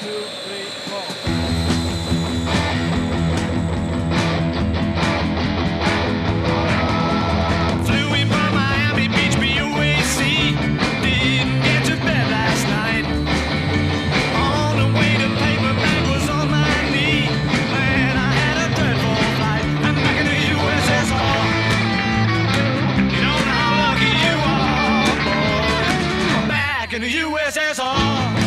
two, three, four. In from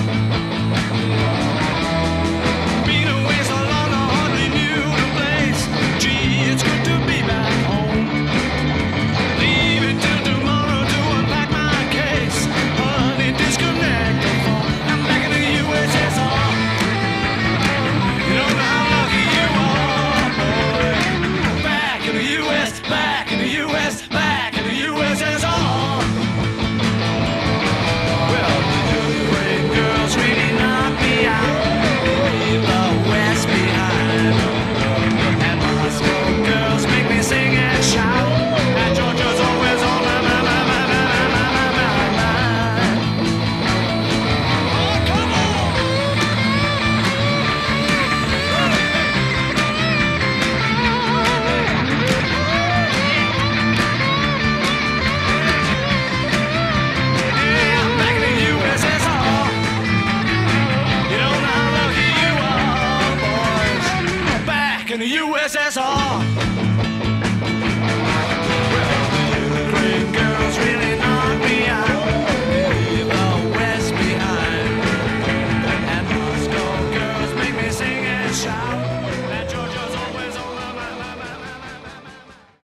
the USSR.